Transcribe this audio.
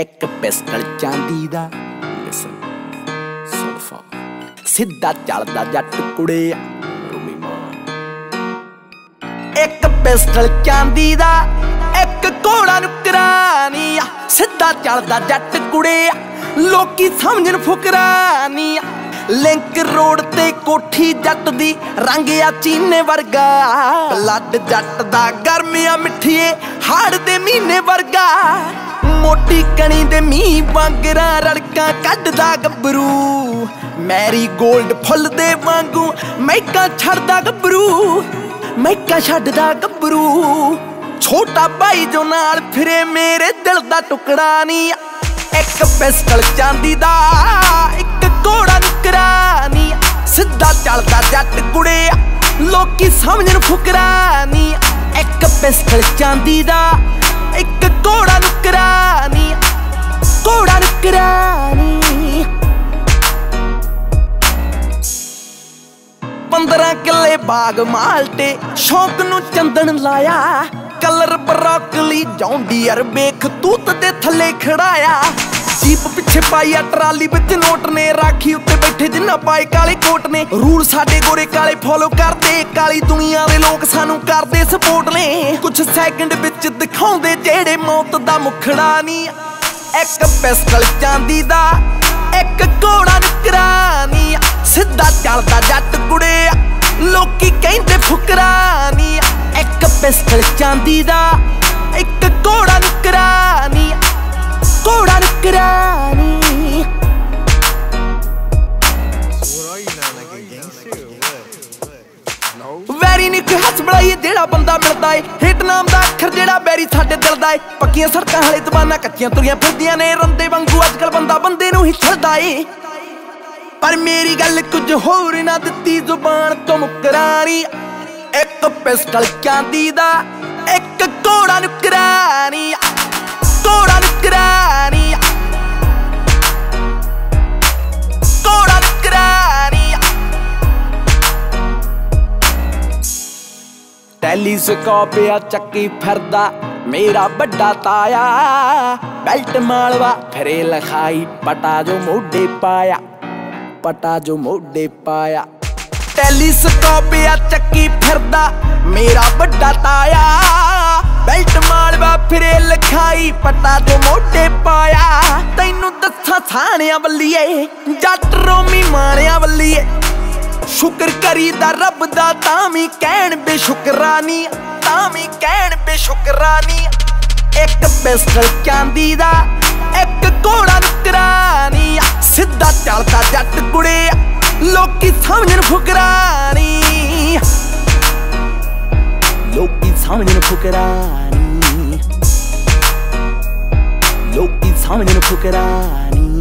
ਇੱਕ ਪਿਸਟਲ ਚਾਂਦੀ ਦਾ। ਲਿਸਨ ਸੁਣਫਾ ਸਿੱਧਾ ਚੱਲਦਾ ਜੱਟ ਕੁੜੇ ਰੂਮੀ ਮਾਂ। ਇੱਕ ਪਿਸਟਲ ਚਾਂਦੀ ਦਾ, ਇੱਕ ਘੋੜਾ ਨੁਕਰਾਨੀ ਆ ਸਿੱਧਾ ਚੱਲਦਾ ਜੱਟ ਕੁੜੇ ਲੋਕੀ ਸਮਝਣ ਫੁਕਰਾਨੀ ਆ ਲਿੰਕ ਰੋਡ ਤੇ ਕੋਠੀ ਜੱਟ ਦੀ ਰੰਗ ਆ ਚੀਨੇ ਵਰਗਾ। ਬਲੱਡ ਜੱਟ ਦਾ ਗਰਮਿਆ ਮਿੱਠੀਏ, ਹਾੜ ਦੇ ਮਹੀਨੇ ਵਰਗਾ। ਮੋਟੀ ਕਣੀ ਦੇ ਮੀਂਹ ਵਾਂਗਰਾਂ ਰੜਕਾਂ ਕੱਢਦਾ ਗੱਭਰੂ। ਮੈਰੀ 골ਡ ਫੁੱਲ ਦੇ ਵਾਂਗੂ ਮੈਕਾਂ ਛੱਡਦਾ ਗੱਭਰੂ। ਮੈਕਾਂ ਛੱਡਦਾ ਗੱਭਰੂ। ਛੋਟਾ ਭਾਈ ਜੋ ਨਾਲ ਫਿਰੇ ਮੇਰੇ ਦਿਲ ਦਾ ਟੁਕੜਾ ਨਹੀਂ। ਇੱਕ ਪਿਸਟਲ ਚਾਂਦੀ ਦਾ, ਇੱਕ ਘੋੜਾ ਨੁਕਰਾਨੀ ਸਿੱਧਾ ਚੱਲਦਾ ਜੱਟ ਕੁੜੇ, ਲੋਕੀ ਸਮਝਣ ਫੁਕਰਾ ਫੁਕਰਾਨੀ ਇੱਕ ਪਿਸਟਲ ਚਾਂਦੀ ਦਾ ਇੱਕ ਘੋੜਾ ਨੁਕਰਾਨੀ ਘੋੜਾ ਨੁਕਰਾਨੀ 15 ਕਿੱਲੇ ਬਾਗ ਮਾਲਟੇ, ਸ਼ੌਕ ਨੂੰ ਚੰਦਨ ਲਾਇਆ। ਕਲਰ ਬਰੋਕਲੀ, ਜੌਂਡੀਅਰ ਵੇਖ, ਤੂਤ ਦੇ ਥੱਲੇ ਖੜਾਇਆ। ਜੀਪ ਪਿੱਛੇ ਪਾਈ ਆ ਟਰਾਲੀ ਵਿੱਚ ਨੋਟ ਨੇ, ਰਾਖੀ ਉੱਤੇ ਬੈਠੇ ਜਿੰਨਾ ਪਾਏ ਕਾਲੇ ਕੋਟ ਨੇ। ਰੂਲ ਸਾਡੇ ਗੋਰੇ ਕਾਲੇ ਫੋਲੋ ਕਰਦੇ, ਕਾਲੀ ਦੁਨੀਆ ਦੇ ਲੋਕ ਸਾਨੂੰ ਕਰਦੇ ਸਪੋਰਟ ਨੇ। ਕੁਝ ਸੈਕਿੰਡ ਵਿੱਚ ਦਿਖਾਉਂਦੇ ਜਿਹੜੇ ਮੌਤ ਦਾ ਮੁਖੜਾ ਨਹੀਂ। ਇੱਕ ਪਿਸਟਲ ਚਾਂਦੀ ਦਾ, ਇੱਕ ਘੋੜਾ ਨਕਰਾਨੀ ਸਿੱਧਾ ਚੱਲਦਾ ਜੱਟ ਕੁੜੇ, ਲੋਕੀ ਕਹਿੰਦੇ ਫੁਕਰਾ ਫੁਕਰਾਨੀ ਇੱਕ ਪਿਸਟਲ ਚਾਂਦੀ ਦਾ, ਇੱਕ ਘੋੜਾ ਨਕਰਾਨੀ ਘੋੜਾ ਨਕਰਾਨੀ ਵੈਰੀ ਨਹੀਂ ਕੋਈ ਹੱਸ ਜਿਹੜਾ ਬੰਦਾ ਮਿਲਦਾ ਏ। ਹਿੱਟ ਨਾਮ ਦਾ ਅੱਖਰ ਜਿਹੜਾ ਬੈਰੀ ਸਾਡੇ ਦਿਲ ਦਾ ਏ। ਪੱਕੀਆਂ ਸੜਕਾਂ ਹਲੇ ਜ਼ਬਾਨਾਂ ਕੱਚੀਆਂ ਤੁਰੀਆਂ ਫਿਰਦੀਆਂ ਨੇ। ਰੰਦੇ ਵਾਂਗੂ ਅੱਜਕੱਲ ਬੰਦਾ ਬੰਦੇ ਨੂੰ ਹੀ ਛੱਡਦਾ ਏ। ਪਰ ਮੇਰੀ ਗੱਲ ਕੁਝ ਹੋਰ ਨਾ ਦਿੱਤੀ, ਜ਼ੁਬਾਨ ਤੋਂ ਮੁਕਰਾਨੀ। ਇੱਕ ਪਿਸਟਲ ਚਾਂਦੀ ਦਾ, ਇੱਕ ਘੋੜਾ ਨੁਕਰਾਨੀ। ਟੈਲੀਸਕੋਪ ਆ ਚੱਕੀ ਫਿਰਦਾ, ਮੇਰਾ ਵੱਡਾ ਤਾਇਆ। ਬੈਲਟ ਮਾਲਵਾ, ਫਰੇ ਲਖਾਈ, ਪਟਾ ਜੋ ਮੋਢੇ ਪਾਇਆ, ਪਟਾ ਜੋ ਮੋਢੇ ਪਾਇਆ। ਟੈਲੀਸਕੋਪ ਆ ਚੱਕੀ ਫਿਰਦਾ, ਮੇਰਾ ਵੱਡਾ ਤਾਇਆ। ਬੈਲਟ ਮਾਲਵਾ, ਫਿਰੇ ਲਖਾਈ, ਪਟਾ ਜੋ ਮੋਢੇ ਪਾਇਆ। ਤੈਨੂੰ ਦੱਸਾਂ ਥਾਣਿਆਂ ਵੱਲੀਏ, ਜੱਟ ਰੋਮੀ ਮਾਣਿਆਂ ਵੱਲੀਏ ਸ਼ੁਕਰ ਕਰੀਦਾ ਰੱਬ ਦਾ, ਤਾਂ ਵੀ ਕਹਿਣ ਬੇਸ਼ੁਕਰਾਨੀ, ਤਾਂ ਵੀ ਕਹਿਣ ਬੇਸ਼ੁਕਰਾਨੀ। ਇੱਕ ਪਿਸਟਲ ਚਾਂਦੀ ਦਾ, ਇੱਕ ਘੋੜਾ ਨੁਕਰਾਨੀ। ਸਿੱਧਾ ਚੱਲਦਾ ਜੱਟ ਕੁੜੇ, ਲੋਕੀ ਸਮਝਣ ਫੁਕਰਾਨੀ। ਲੋਕੀ ਸਮਝਣ ਫੁਕਰਾਨੀ। ਲੋਕੀ ਸਮਝਣ ਫੁਕਰਾਨੀ।